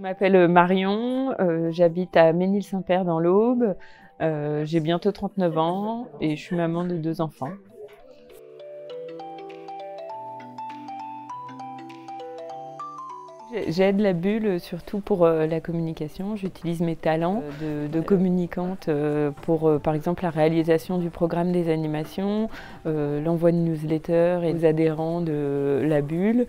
Je m'appelle Marion, euh, j'habite à Ménil-Saint-Père dans l'Aube. Euh, j'ai bientôt 39 ans et je suis maman de deux enfants. J'aide la bulle surtout pour euh, la communication. J'utilise mes talents de, communicante pour, par exemple, la réalisation du programme des animations, l'envoi de newsletters et aux adhérents de la bulle.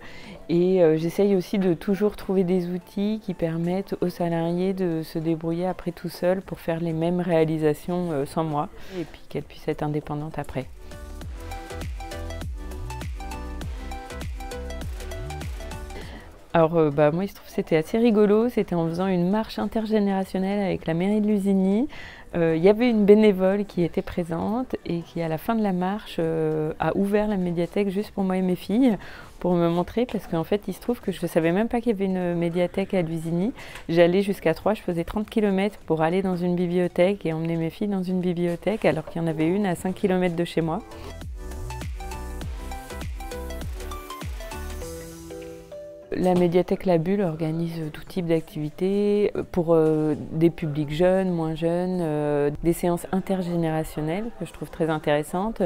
Et j'essaye aussi de toujours trouver des outils qui permettent aux salariés de se débrouiller après tout seul pour faire les mêmes réalisations sans moi et puis qu'elles puissent être indépendantes après. Alors, euh, bah, moi, il se trouve que c'était assez rigolo. C'était en faisant une marche intergénérationnelle avec la mairie de Lusigny. Euh, il y avait une bénévole qui était présente et qui, à la fin de la marche, euh, a ouvert la médiathèque juste pour moi et mes filles pour me montrer parce qu'en fait, il se trouve que je ne savais même pas qu'il y avait une médiathèque à Lusigny. J'allais jusqu'à Troyes, je faisais 30 km pour aller dans une bibliothèque et emmener mes filles dans une bibliothèque alors qu'il y en avait une à 5 km de chez moi. La médiathèque La Bulle organise tout type d'activités pour euh, des publics jeunes, moins jeunes, euh, des séances intergénérationnelles que je trouve très intéressantes.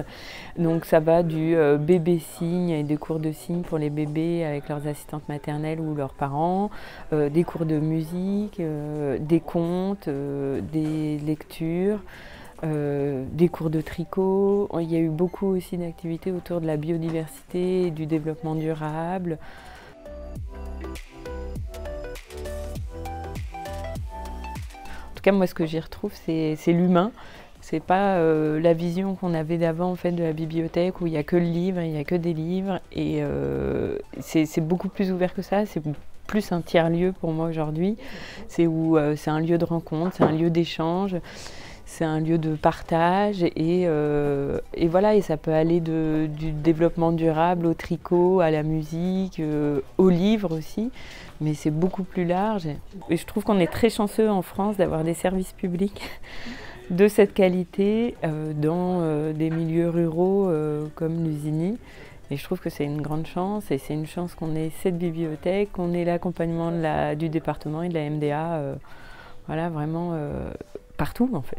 Donc ça va du euh, bébé signe et des cours de signe pour les bébés avec leurs assistantes maternelles ou leurs parents, des cours de musique, des contes, des lectures. des cours de tricot. Il y a eu beaucoup aussi d'activités autour de la biodiversité et du développement durable. Moi, ce que j'y retrouve, c'est l'humain. C'est pas euh, la vision qu'on avait d'avant en fait de la bibliothèque où il n'y a que le livre, il n'y a que des livres. Et euh, c'est beaucoup plus ouvert que ça. C'est plus un tiers-lieu pour moi aujourd'hui. C'est où euh, c'est un lieu de rencontre, c'est un lieu d'échange c'est un lieu de partage et, voilà et ça peut aller du développement durable au tricot à la musique au livre aussi mais c'est beaucoup plus large. Et je trouve qu'on est très chanceux en France d'avoir des services publics de cette qualité euh, dans euh, des milieux ruraux euh, comme Lusigny. Et je trouve que c'est une grande chance et c'est une chance qu'on ait cette bibliothèque, qu'on ait l'accompagnement du département et de la MDA, voilà, vraiment partout en fait.